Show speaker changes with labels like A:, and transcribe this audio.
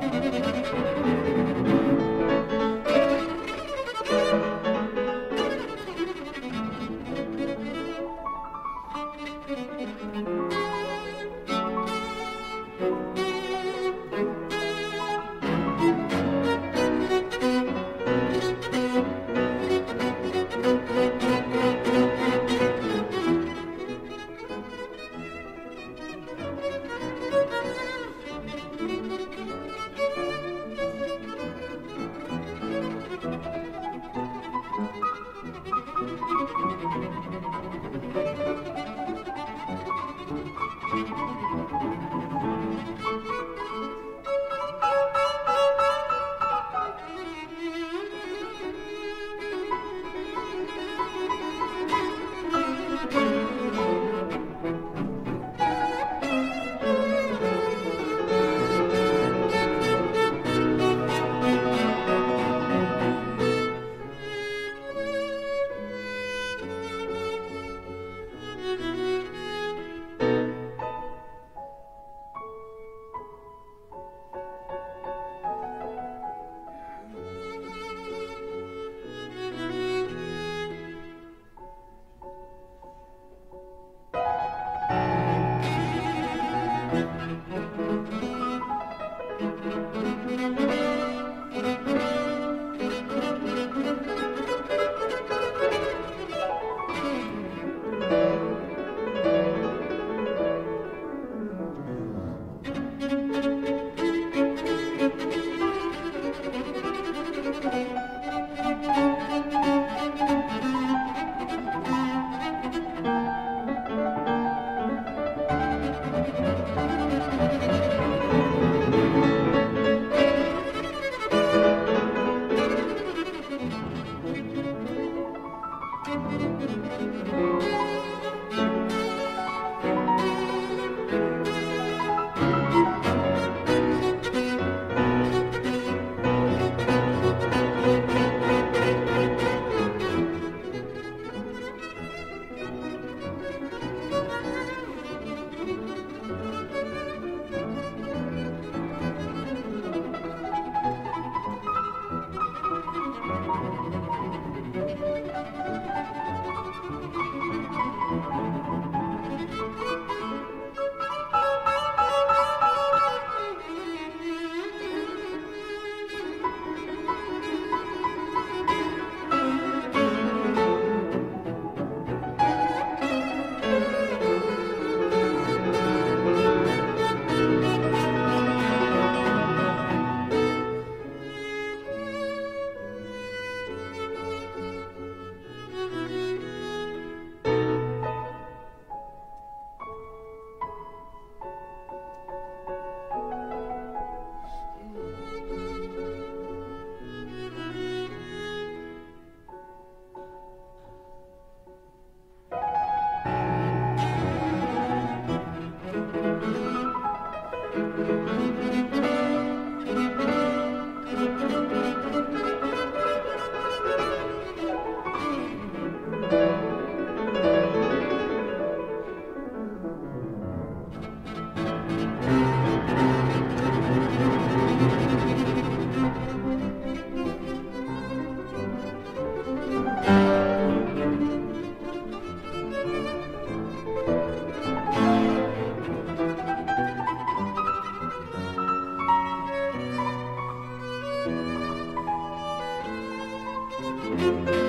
A: Música Thank you. Thank you.